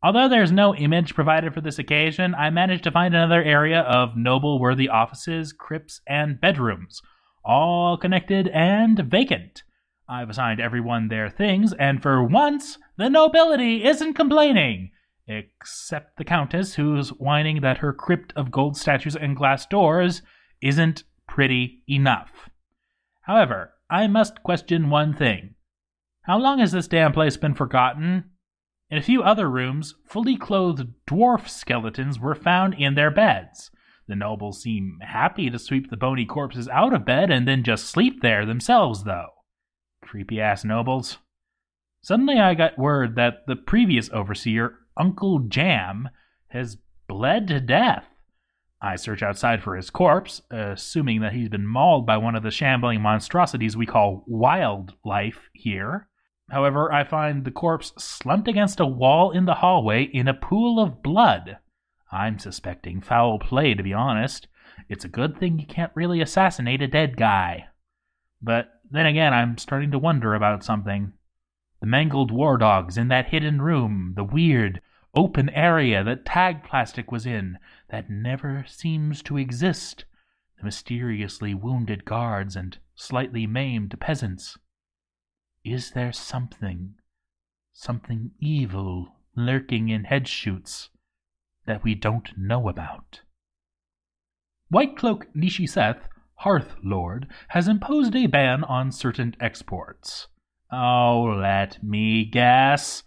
Although there's no image provided for this occasion, I managed to find another area of noble worthy offices, crypts, and bedrooms, all connected and vacant. I've assigned everyone their things, and for once, the nobility isn't complaining. Except the Countess, who's whining that her crypt of gold statues and glass doors isn't pretty enough. However, I must question one thing. How long has this damn place been forgotten? In a few other rooms, fully clothed dwarf skeletons were found in their beds. The nobles seem happy to sweep the bony corpses out of bed and then just sleep there themselves, though. Creepy ass nobles. Suddenly, I got word that the previous overseer, Uncle Jam, has bled to death. I search outside for his corpse, assuming that he's been mauled by one of the shambling monstrosities we call wildlife here. However, I find the corpse slumped against a wall in the hallway in a pool of blood. I'm suspecting foul play, to be honest. It's a good thing you can't really assassinate a dead guy. But then again, I'm starting to wonder about something. The mangled war dogs in that hidden room, the weird, open area that tag plastic was in, that never seems to exist, the mysteriously wounded guards and slightly maimed peasants. Is there something, something evil lurking in Headshoots that we don't know about? White Cloak Nishi Seth, Hearth Lord, has imposed a ban on certain exports. Oh, let me guess.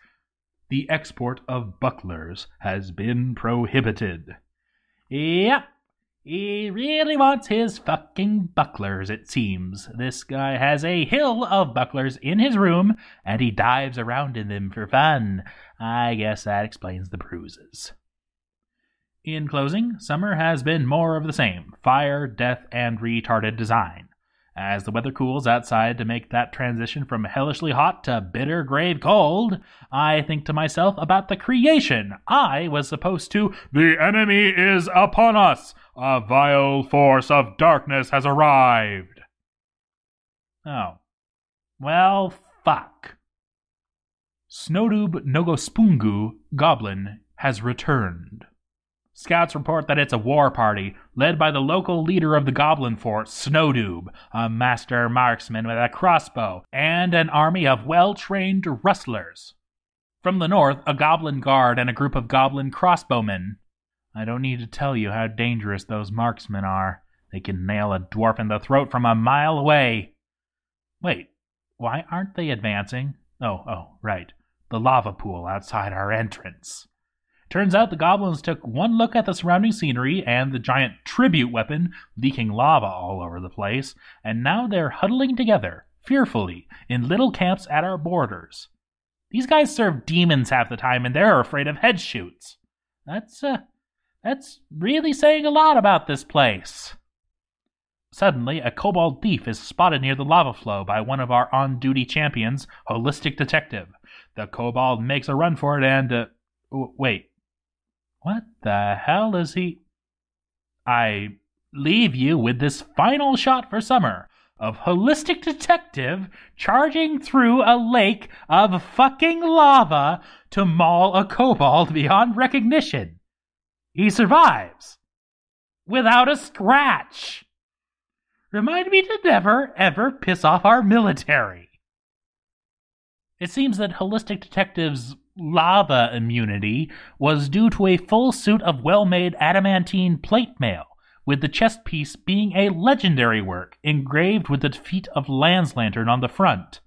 The export of bucklers has been prohibited. Yep, he really wants his fucking bucklers, it seems. This guy has a hill of bucklers in his room, and he dives around in them for fun. I guess that explains the bruises. In closing, summer has been more of the same fire, death, and retarded design. As the weather cools outside to make that transition from hellishly hot to bitter grave cold, I think to myself about the creation I was supposed to. The enemy is upon us! A vile force of darkness has arrived! Oh. Well, fuck. Snowdoob Nogospungu Goblin has returned. Scouts report that it's a war party led by the local leader of the goblin fort, Snowdoob, a master marksman with a crossbow, and an army of well trained rustlers. From the north, a goblin guard and a group of goblin crossbowmen. I don't need to tell you how dangerous those marksmen are. They can nail a dwarf in the throat from a mile away. Wait, why aren't they advancing? Oh, oh, right. The lava pool outside our entrance. Turns out the goblins took one look at the surrounding scenery and the giant tribute weapon leaking lava all over the place, and now they're huddling together, fearfully, in little camps at our borders. These guys serve demons half the time and they're afraid of Headshoots. That's, uh, that's really saying a lot about this place. Suddenly, a kobold thief is spotted near the lava flow by one of our on duty champions, Holistic Detective. The kobold makes a run for it and, uh, wait, what the hell is he? I leave you with this final shot for summer of Holistic Detective charging through a lake of fucking lava to maul a kobold beyond recognition. He survives without a scratch. Remind me to never, ever piss off our military. It seems that Holistic Detective's lava immunity was due to a full suit of well made adamantine plate mail, with the chest piece being a legendary work engraved with the feet of Land's Lantern on the front.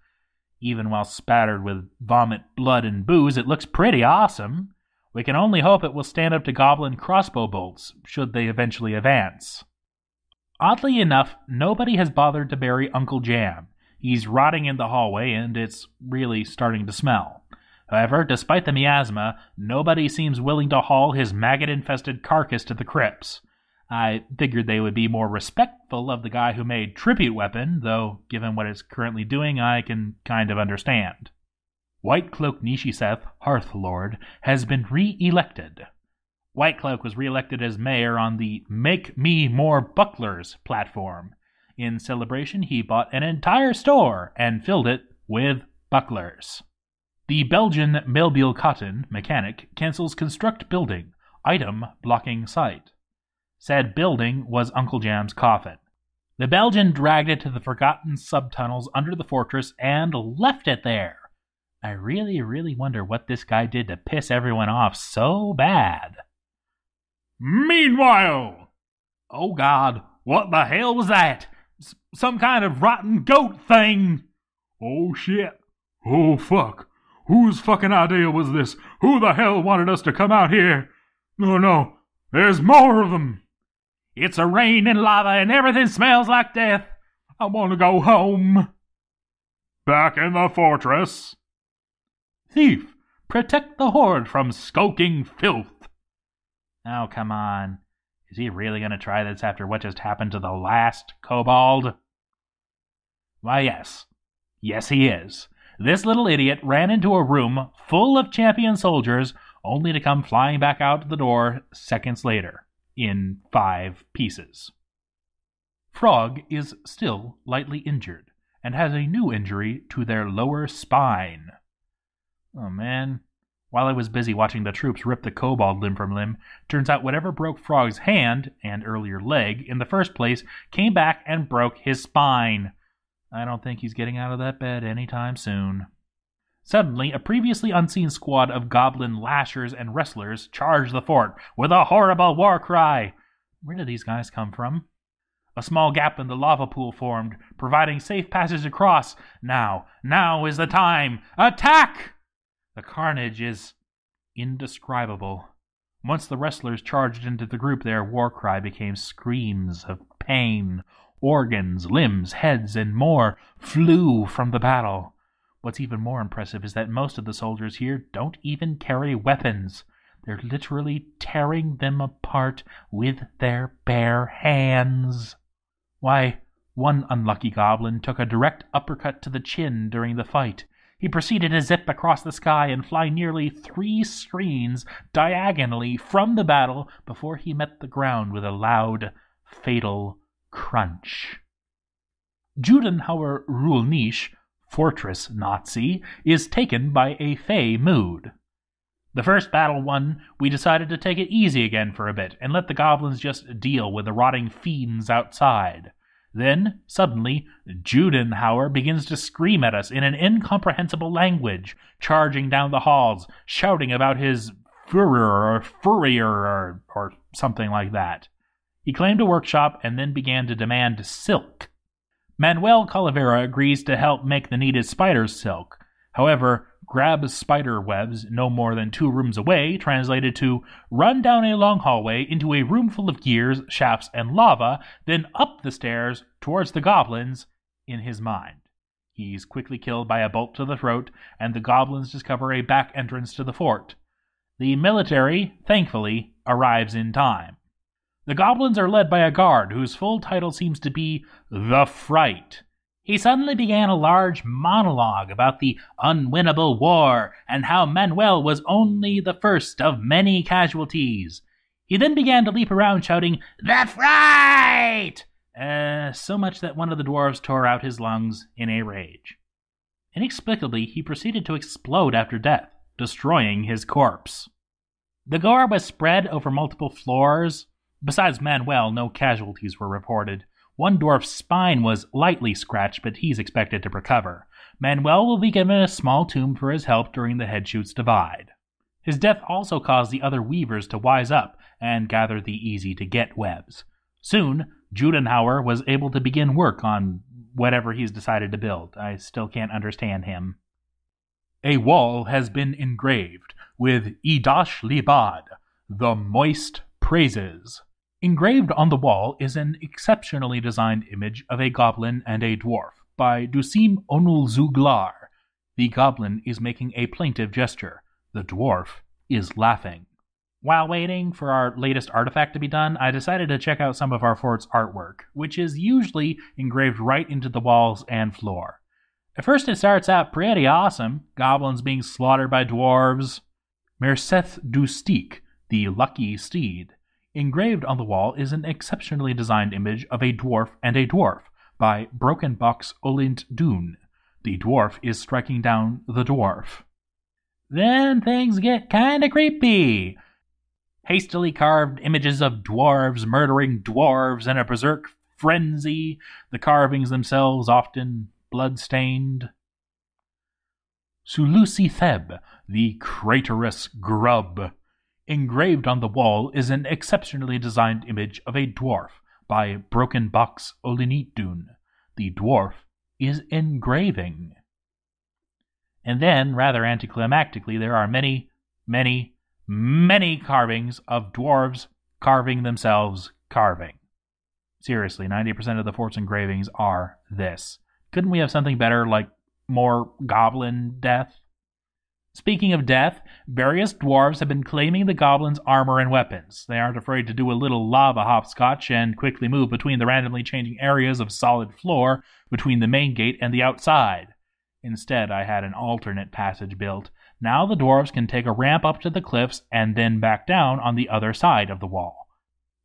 Even while spattered with vomit, blood, and booze, it looks pretty awesome. We can only hope it will stand up to goblin crossbow bolts, should they eventually advance. Oddly enough, nobody has bothered to bury Uncle Jam. He's rotting in the hallway, and it's really starting to smell. However, despite the miasma, nobody seems willing to haul his maggot infested carcass to the crypts. I figured they would be more respectful of the guy who made Tribute Weapon, though, given what it's currently doing, I can kind of understand. White Cloak Nishiseth, Hearth Lord, has been re elected. White Cloak was re elected as mayor on the Make Me More Bucklers platform. In celebration, he bought an entire store and filled it with bucklers. The Belgian Melbiel Cotton mechanic cancels construct building, item blocking site. Said building was Uncle Jam's coffin. The Belgian dragged it to the forgotten subtunnels under the fortress and left it there. I really, really wonder what this guy did to piss everyone off so bad. Meanwhile, Oh god, what the hell was that? S- some kind of rotten goat thing! oh shit. Oh fuck. Whose fucking idea was this? Who the hell wanted us to come out here? No, no. There's more of them. It's a rain and lava and everything smells like death. I want to go home. Back in the fortress. Thief, protect the horde from skulking filth. Oh, come on. Is he really going to try this after what just happened to the last kobold? Why, yes. Yes, he is. This little idiot ran into a room full of champion soldiers only to come flying back out the door seconds later in five pieces. Frog is still lightly injured and has a new injury to their lower spine. Oh man. While I was busy watching the troops rip the kobold limb from limb, turns out whatever broke Frog's hand, and earlier leg, in the first place, came back and broke his spine. I don't think he's getting out of that bed anytime soon. Suddenly, a previously unseen squad of goblin lashers and wrestlers charge the fort with a horrible war cry. Where did these guys come from? A small gap in the lava pool formed, providing safe passage across. Now, now is the time! Attack! The carnage is indescribable. Once the wrestlers charged into the group, their war cry became screams of pain. Organs, limbs, heads, and more flew from the battle. What's even more impressive is that most of the soldiers here don't even carry weapons. They're literally tearing them apart with their bare hands. Why, one unlucky goblin took a direct uppercut to the chin during the fight. He proceeded to zip across the sky and fly nearly three screens diagonally from the battle before he met the ground with a loud, fatal crunch. Judenhauer Rulnisch, fortress Nazi, is taken by a fey mood. The first battle won, we decided to take it easy again for a bit and let the goblins just deal with the rotting fiends outside. Then, suddenly, Judenhauer begins to scream at us in an incomprehensible language, charging down the halls, shouting about his Führer or Furrier or, or something like that. He claimed a workshop and then began to demand silk. Manuel Calavera agrees to help make the needed spider's silk. However, grab spider webs no more than two rooms away translated to run down a long hallway into a room full of gears, shafts, and lava, then up the stairs towards the goblins in his mind. He's quickly killed by a bolt to the throat, and the goblins discover a back entrance to the fort. The military, thankfully, arrives in time. The goblins are led by a guard whose full title seems to be The Fright. He suddenly began a large monologue about the unwinnable war and how Manuel was only the first of many casualties. He then began to leap around shouting, The Fright! Uh, so much that one of the dwarves tore out his lungs in a rage. Inexplicably, he proceeded to explode after death, destroying his corpse. The gore was spread over multiple floors. Besides Manuel, no casualties were reported. One dwarf's spine was lightly scratched, but he's expected to recover. Manuel will be given a small tomb for his help during the Headshoots Divide. His death also caused the other weavers to wise up and gather the easy to get webs. Soon, Judenhauer was able to begin work on whatever he's decided to build. I still can't understand him. A wall has been engraved with Idash Libad, the moist praises. Engraved on the wall is an exceptionally designed image of a goblin and a dwarf by Dusim Onul Zuglar. The goblin is making a plaintive gesture. The dwarf is laughing. While waiting for our latest artifact to be done, I decided to check out some of our fort's artwork, which is usually engraved right into the walls and floor. At first, it starts out pretty awesome goblins being slaughtered by dwarves. Merceth du the lucky steed. Engraved on the wall is an exceptionally designed image of a dwarf and a dwarf by Broken Box Olint Dune. The dwarf is striking down the dwarf. then things get kinda creepy. Hastily carved images of dwarves murdering dwarves in a berserk frenzy, the carvings themselves often blood-stained. Sulusi Theb, the craterous grub. Engraved on the wall is an exceptionally designed image of a dwarf by Broken Box. The dwarf is engraving. And then, rather anticlimactically, there are many, many, many carvings of dwarves carving themselves carving. Seriously, 90% of the fort's engravings are this. Couldn't we have something better, like more goblin death? Speaking of death, various dwarves have been claiming the goblins' armor and weapons. They aren't afraid to do a little lava hopscotch and quickly move between the randomly changing areas of solid floor between the main gate and the outside. Instead, I had an alternate passage built. Now the dwarves can take a ramp up to the cliffs and then back down on the other side of the wall.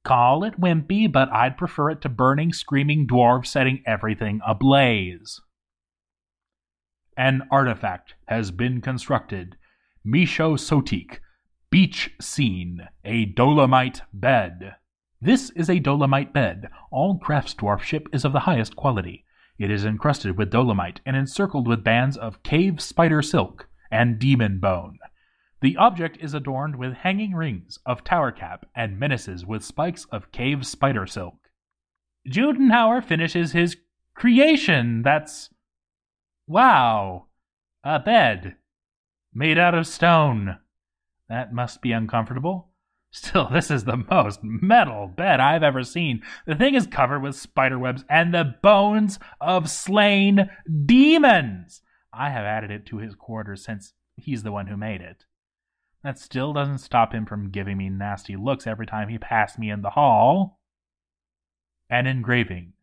Call it wimpy, but I'd prefer it to burning, screaming dwarves setting everything ablaze. An artifact has been constructed. Misho Sotik, Beach Scene, a Dolomite Bed. This is a Dolomite bed. All craftsdwarfship is of the highest quality. It is encrusted with dolomite and encircled with bands of cave spider silk and demon bone. The object is adorned with hanging rings of tower cap and menaces with spikes of cave spider silk. Judenhauer finishes his creation. That's Wow! A bed. Made out of stone. That must be uncomfortable. Still, this is the most metal bed I've ever seen. The thing is covered with spiderwebs and the bones of slain demons. I have added it to his quarters since he's the one who made it. That still doesn't stop him from giving me nasty looks every time he passed me in the hall. An engraving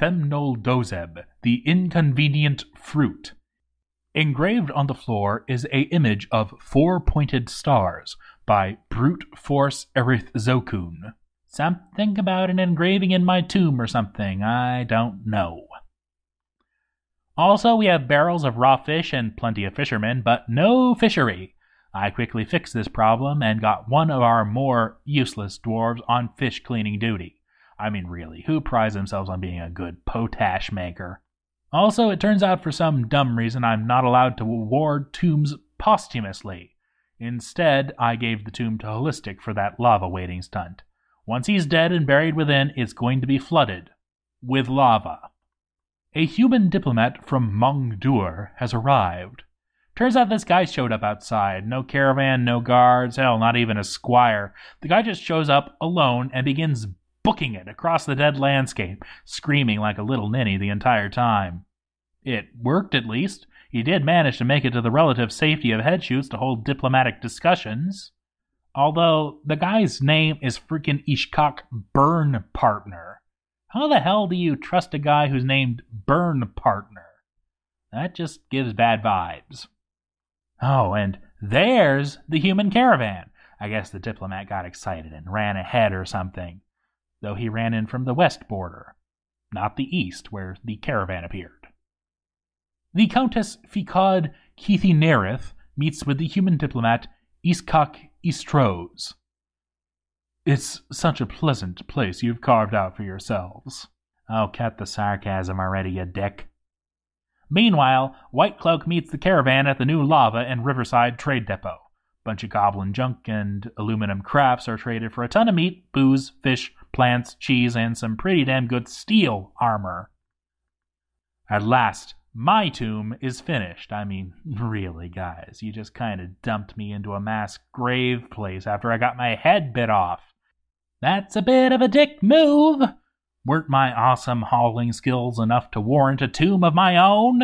Themnol Dozeb, the inconvenient fruit. Engraved on the floor is a image of four pointed stars by Brute Force Erith Zokun. Something about an engraving in my tomb or something, I don't know. Also, we have barrels of raw fish and plenty of fishermen, but no fishery. I quickly fixed this problem and got one of our more useless dwarves on fish cleaning duty. I mean, really, who prides themselves on being a good potash maker? Also, it turns out for some dumb reason I'm not allowed to award tombs posthumously. Instead, I gave the tomb to Holistic for that lava waiting stunt. Once he's dead and buried within, it's going to be flooded with lava. A human diplomat from Mongdur has arrived. Turns out this guy showed up outside. No caravan, no guards, hell, not even a squire. The guy just shows up alone and begins booking it across the dead landscape, screaming like a little ninny the entire time. It worked at least. He did manage to make it to the relative safety of headshoots to hold diplomatic discussions. Although the guy's name is freaking Ishkak Burn Partner. How the hell do you trust a guy who's named Burn Partner? That just gives bad vibes. Oh, and there's the human caravan. I guess the diplomat got excited and ran ahead or something though he ran in from the west border, not the east, where the caravan appeared. The Countess Ficod Keithinerith meets with the human diplomat Iskak Istroz. It's such a pleasant place you've carved out for yourselves. Oh, cut the sarcasm already, you dick. Meanwhile, White Cloak meets the caravan at the new lava and Riverside Trade Depot. Bunch of goblin junk and aluminum crafts are traded for a ton of meat, booze, fish, plants, cheese, and some pretty damn good steel armor. At last, my tomb is finished. I mean, really, guys, you just kind of dumped me into a mass grave place after I got my head bit off. That's a bit of a dick move. Weren't my awesome hauling skills enough to warrant a tomb of my own?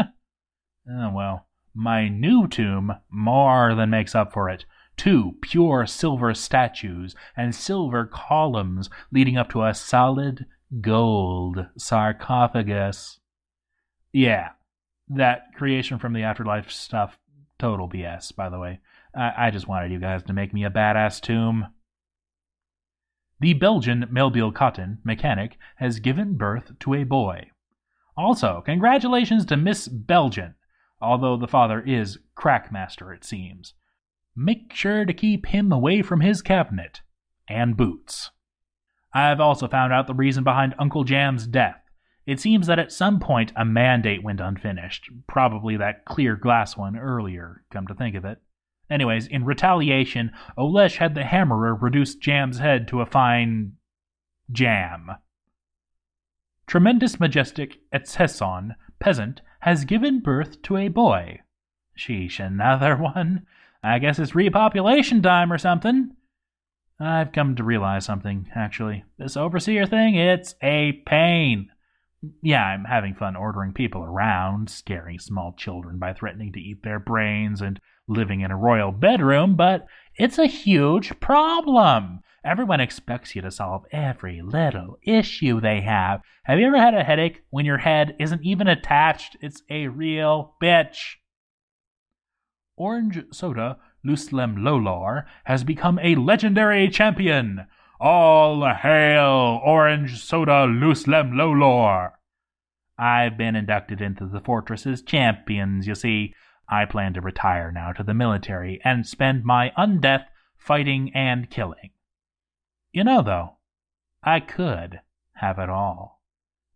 Oh well, my new tomb more than makes up for it two pure silver statues and silver columns leading up to a solid gold sarcophagus. Yeah, that creation from the afterlife stuff, total BS, by the way. I, I just wanted you guys to make me a badass tomb. The Belgian Melville Cotton, mechanic, has given birth to a boy. Also, congratulations to Miss Belgian, although the father is Crackmaster, it seems. Make sure to keep him away from his cabinet and boots. I've also found out the reason behind Uncle Jam's death. It seems that at some point a mandate went unfinished, probably that clear glass one earlier, come to think of it. Anyways, in retaliation, Olesh had the hammerer reduce Jam's head to a fine jam. Tremendous majestic Etzesson, peasant, has given birth to a boy. Sheesh, another one? I guess it's repopulation time or something. I've come to realize something, actually. This overseer thing, it's a pain. Yeah, I'm having fun ordering people around, scaring small children by threatening to eat their brains, and living in a royal bedroom, but it's a huge problem. Everyone expects you to solve every little issue they have. Have you ever had a headache when your head isn't even attached? It's a real bitch. Orange soda Luslem Lolar has become a legendary champion. All hail Orange Soda Luslem Lolor. I've been inducted into the fortress's champions, you see. I plan to retire now to the military and spend my undeath fighting and killing. You know, though, I could have it all.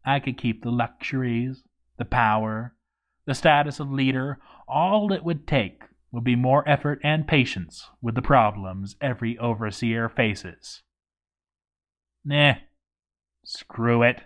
I could keep the luxuries, the power, the status of leader. All it would take would be more effort and patience with the problems every overseer faces. Nah, screw it.